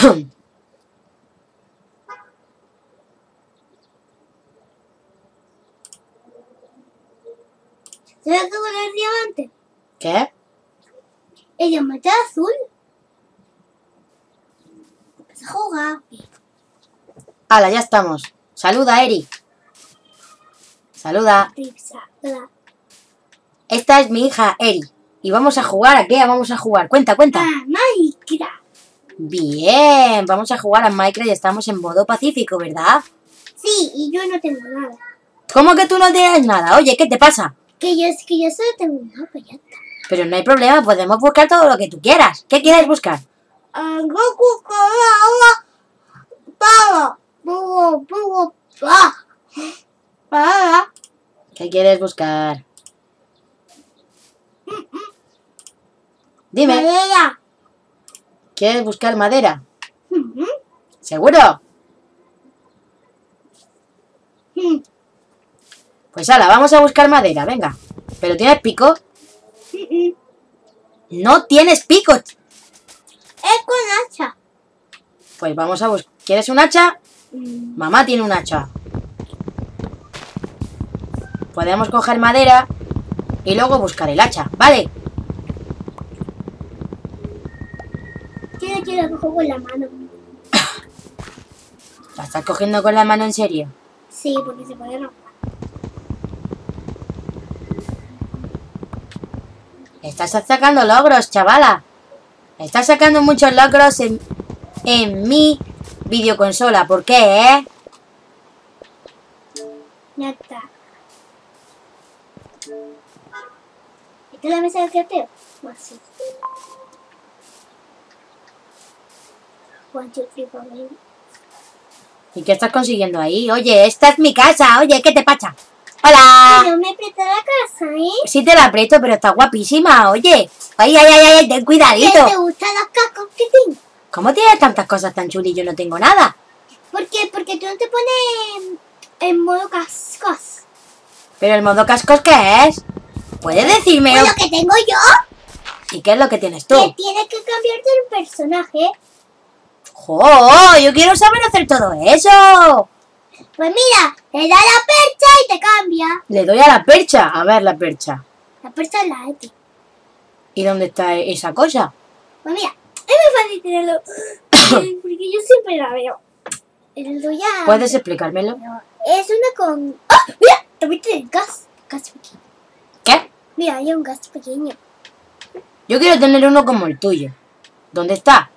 ¿Sabes qué color es diamante? ¿Qué? El diamante azul. Vas a jugar. Hala, ya estamos. Saluda, Eri. Saluda. Esta es mi hija, Eri. Y vamos a jugar, ¿a qué vamos a jugar? Cuenta, cuenta. Ah, Minecraft. Bien, vamos a jugar a Minecraft y estamos en modo pacífico, ¿verdad? Sí, y yo no tengo nada. ¿Cómo que tú no tienes nada? Oye, ¿qué te pasa? Que yo, que yo solo tengo un mapa, ya está. Pero no hay problema, podemos buscar todo lo que tú quieras. ¿Qué quieres buscar? Ah, Goku, Koala, Pava, Bugo, Bugo, Pa. Pa. ¿Qué quieres buscar? Dime, Madera. ¿Quieres buscar madera? ¿Seguro? Pues hala, vamos a buscar madera, venga. ¿Pero tienes pico? No tienes pico. Es con hacha. Pues vamos a buscar. ¿Quieres un hacha? Mm, Mamá tiene un hacha. Podemos coger madera y luego buscar el hacha, ¿vale? Que lo cojo con la mano. ¿La estás cogiendo con la mano en serio? Sí, porque se puede romper. Estás sacando logros, chavala. Estás sacando muchos logros en, en mi videoconsola. ¿Por qué, eh? Ya está. ¿Esta es la mesa del? Más sí. ¿Y qué estás consiguiendo ahí? Oye, esta es mi casa. Oye, ¿qué te pasa? ¡Hola! Me la casa, ¿eh? Sí te la aprieto, pero está guapísima. Oye, ay, ay, ay, ay, ten ¿Qué cuidadito. te gustan los cascos que tengo? ¿Cómo tienes tantas cosas tan chulas y yo no tengo nada? ¿Por qué? Porque tú no te pones en modo cascos. ¿Pero el modo cascos qué es? ¿Puedes decirme Pues lo que tengo yo, ¿Y qué es lo que tienes que tú? tienes que cambiarte el personaje. ¡Jo! Yo quiero saber hacer todo eso. Pues mira, le da la percha y te cambia. Le doy a la percha. A ver la percha. La percha es la Eti. ¿Y dónde está esa cosa? Pues mira, es muy fácil tenerlo. Porque yo siempre la veo. El tuyo. ¿Puedes explicármelo? Es una con. ¡Ah! ¡Mira! También tiene gas. Gas pequeño. ¿Qué? Mira, hay un gas pequeño. Yo quiero tener uno como el tuyo. ¿Dónde está?